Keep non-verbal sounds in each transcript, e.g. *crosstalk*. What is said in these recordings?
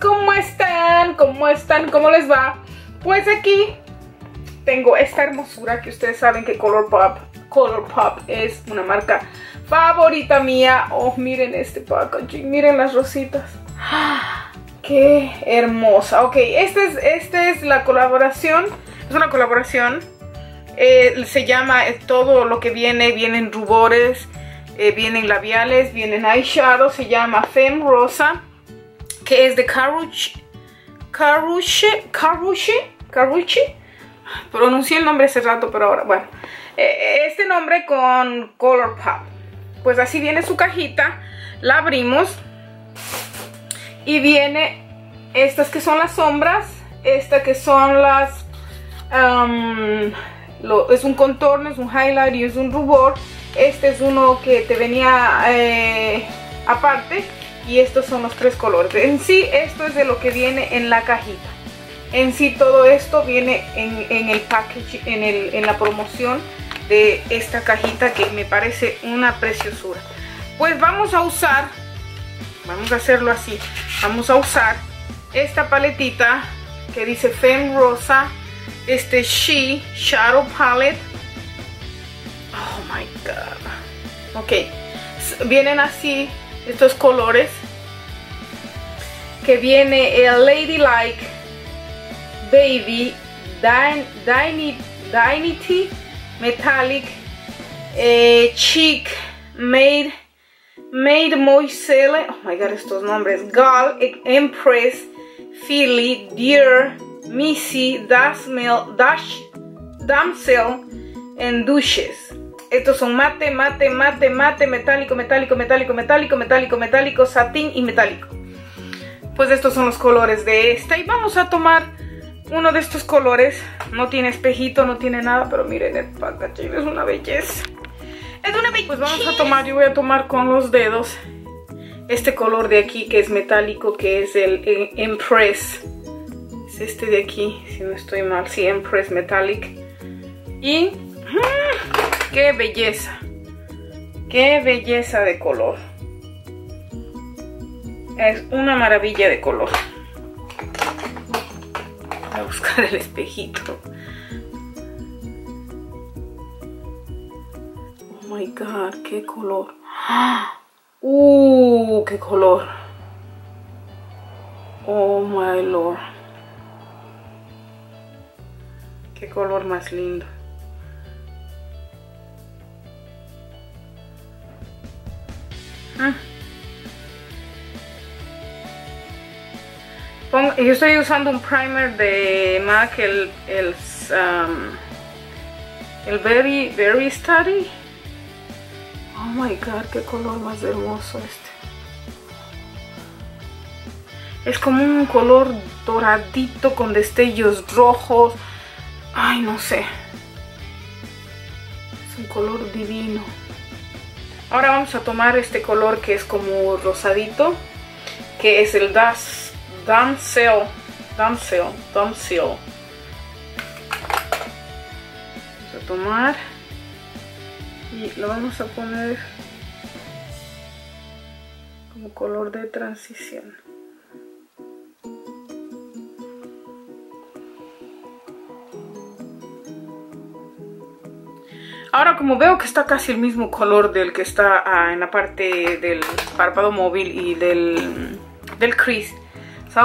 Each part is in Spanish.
¿cómo están? ¿Cómo están? ¿Cómo les va? Pues aquí tengo esta hermosura que ustedes saben que Color Pop, Color Pop es una marca favorita mía. Oh, miren este packaging, miren las rositas. *gasps* ¡Qué hermosa! Ok, esta es, esta es la colaboración, es una colaboración. Eh, se llama eh, todo lo que viene, vienen rubores, eh, vienen labiales, vienen eyeshadow, se llama Femme Rosa, que es de Caruche, Caruche, Caruche, Caruche. Pronuncié el nombre hace rato, pero ahora, bueno. este nombre con Color Pop. Pues así viene su cajita, la abrimos y viene estas que son las sombras, esta que son las... Um, es un contorno, es un highlight y es un rubor. Este es uno que te venía eh, aparte y estos son los tres colores. En sí esto es de lo que viene en la cajita. En sí todo esto viene en, el package, en, el, en la promoción de esta cajita que me parece una preciosura. Pues vamos a usar, vamos a hacerlo así, vamos a usar esta paletita que dice Femme Rosa, este She Shadow Palette. Oh my god. Ok, vienen así estos colores. Que viene el Ladylike Baby Dignity Metallic eh, Chic Made Made Moiselle, oh my god estos nombres, Gal, Empress, Philly, Dear, Missy, Dasmel, Dash, Damsel, and Duches. Estos son mate, mate, mate, mate, metálico, metálico, metálico, metálico, metálico, metálico, satín y metálico. Pues estos son los colores de esta. Y vamos a tomar uno de estos colores. No tiene espejito, no tiene nada, pero miren el packaging, es una belleza. Es una belleza. Pues vamos a tomar, yo voy a tomar con los dedos este color de aquí que es metálico, que es el, Empress. Es este de aquí, si no estoy mal, sí, Empress Metallic. Y. qué belleza, qué belleza de color. Es una maravilla de color. Voy a buscar el espejito. Oh my god, qué color. Uh, qué color. Oh my lord. Qué color más lindo. Ah. yo estoy usando un primer de MAC, el, el, um, el Very, Very Study. Oh my god, qué color más hermoso este. Es como un color doradito con destellos rojos. Ay, no sé. Es un color divino. Ahora vamos a tomar este color que es como rosadito. Que es el Das Damsel, Damsel, Damsel. Vamos a tomar y lo vamos a poner como color de transición. Ahora como veo que está casi el mismo color del que está ah, en la parte del párpado móvil y del, del crease,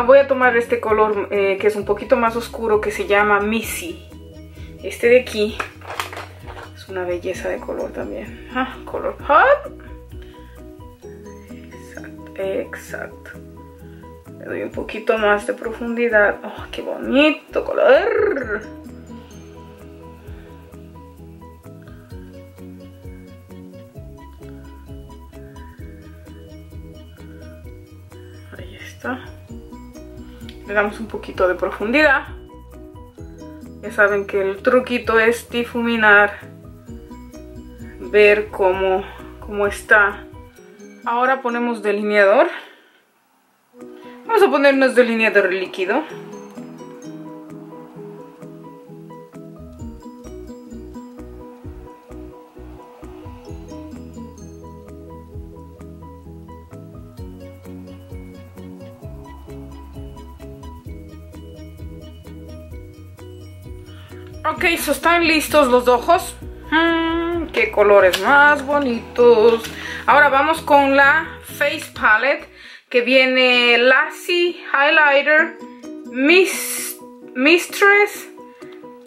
voy a tomar este color eh, que es un poquito más oscuro que se llama Missy. Este de aquí es una belleza de color también. Ah, color hot. Exacto, exacto. Le doy un poquito más de profundidad. Oh, qué bonito color. Le damos un poquito de profundidad. Ya saben que el truquito es difuminar ver cómo, cómo está. Ahora ponemos delineador. Vamos a ponernos delineador líquido Ok, so están listos los ojos. Mm, qué colores más bonitos. Ahora vamos con la Face Palette que viene Lassie Highlighter, Miss, Mistress,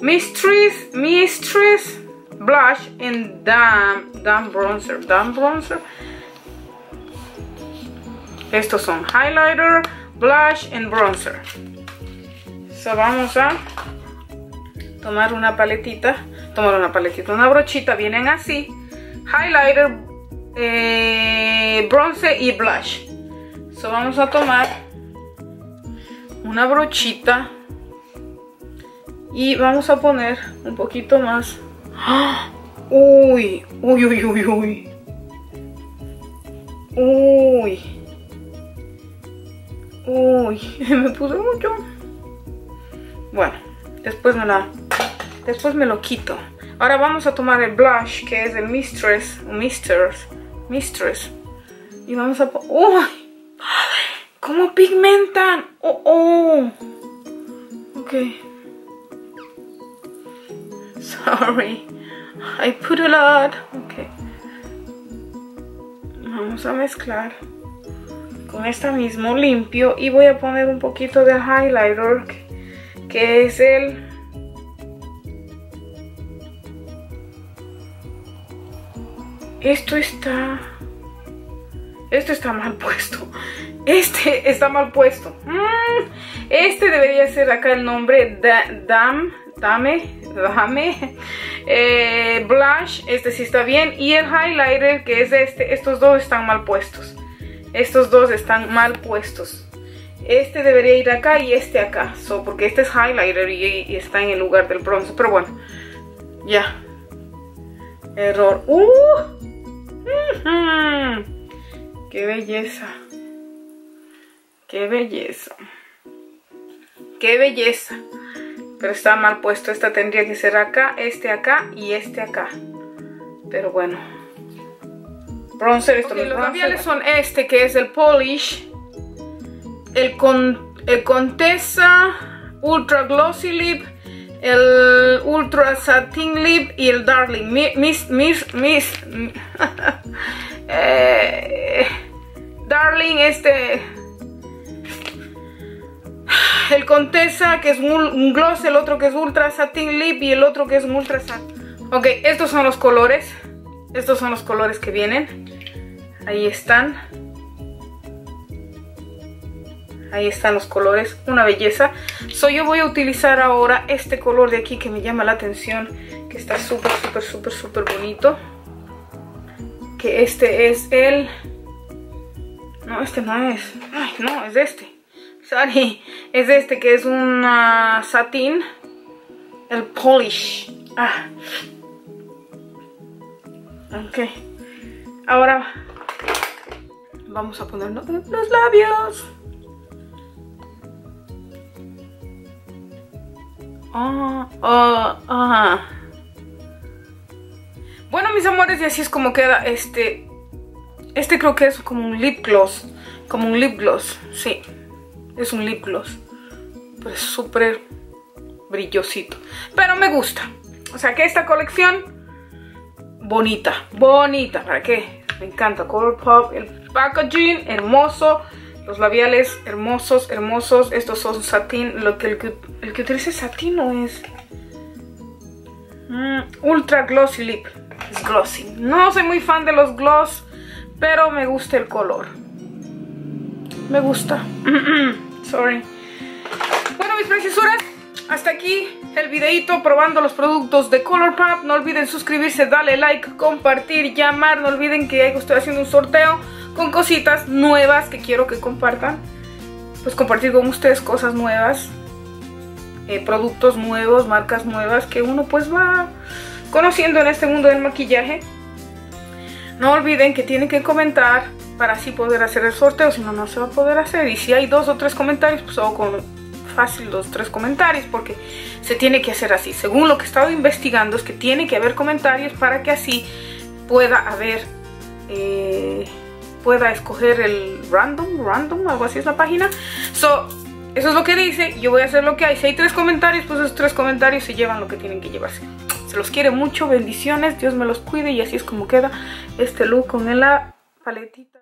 Mistress, Mistress, Blush and Damn, Damn Bronzer, Damn Bronzer. Estos son Highlighter, Blush and Bronzer. Vamos a tomar una paletita, tomar una paletita, una brochita, vienen así, highlighter, eh, bronce y blush. So vamos a tomar una brochita y vamos a poner un poquito más. Uy, uy, uy, uy, uy. Uy. Uy, *laughs* me puse mucho. Bueno, después me la después me lo quito. Ahora vamos a tomar el blush que es el Mistress, Mistress, Mistress. Y vamos a ¡Uy! ¿Cómo pigmentan? Oh, oh. Ok. Sorry. I put a lot. Ok. Vamos a mezclar con esta mismo limpio y voy a poner un poquito de highlighter que es el esto está esto está mal puesto. Este está mal puesto. Mm, este debería ser acá el nombre. dam, dame, dame. Eh, blush, este sí está bien. Y el highlighter, que es este. Estos dos están mal puestos. Estos dos están mal puestos. Este debería ir acá y este acá. Porque este es highlighter y, está en el lugar del bronce. Pero bueno, ya. Error. ¡Uh! ¡Qué belleza! ¡Qué belleza! ¡Qué belleza! Pero está mal puesto. Esta tendría que ser acá, este acá y este acá. Pero bueno. Bronzer, esto Los labiales son este, que es el Polish. El, con, el Contessa Ultra Glossy Lip. El Ultra Satin Lip y el Darling. Miss, miss, miss. *laughs* Eh, Darling, este... El Contessa, que es un, gloss, el otro que es Ultra Satin Lip y el otro que es un Ultra Satin. Ok, estos son los colores. Estos son los colores que vienen. Ahí están. Ahí están los colores, una belleza. So, yo voy a utilizar ahora este color de aquí que me llama la atención. Que está súper, súper, súper, súper bonito que este es el... No, este no es. Ay, no, es este. Sorry. Es este que es un satín. El polish. Ah. Ok. Ahora vamos a ponernos los labios. Ah, ah. Bueno, mis amores, y así es como queda este. Este creo que es como un lip gloss. Como un lip gloss, sí. Es un lip gloss. Pero es súper brillosito. Pero me gusta. O sea que esta colección, bonita, bonita. ¿Para qué? Me encanta. Color Pop, el packaging, hermoso. Los labiales hermosos, hermosos. Estos son satín. Lo que el que, el que utilice satín no es. Mm, ultra Glossy Lip glossy. No soy muy fan de los gloss, pero me gusta el color. Me gusta. *clears throat* Sorry. Bueno, mis preciosuras, hasta aquí el videito probando los productos de Colourpop. No olviden suscribirse, darle like, compartir, llamar. No olviden que estoy haciendo un sorteo con cositas nuevas que quiero que compartan. Pues compartir con ustedes cosas nuevas, eh, productos nuevos, marcas nuevas que uno pues va conociendo en este mundo del maquillaje. No olviden que tienen que comentar para así poder hacer el sorteo, si no, no se va a poder hacer. Y si hay dos o tres comentarios, pues hago con fácil dos o tres comentarios porque se tiene que hacer así. Según lo que he estado investigando es que tiene que haber comentarios para que así pueda haber, eh, pueda escoger el random, random, algo así es la página. So, eso es lo que dice, yo voy a hacer lo que hay. Si hay tres comentarios, pues esos tres comentarios se llevan lo que tienen que llevarse. Se los quiere mucho, bendiciones, Dios me los cuide y así es como queda este look con la paletita.